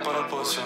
para o poço.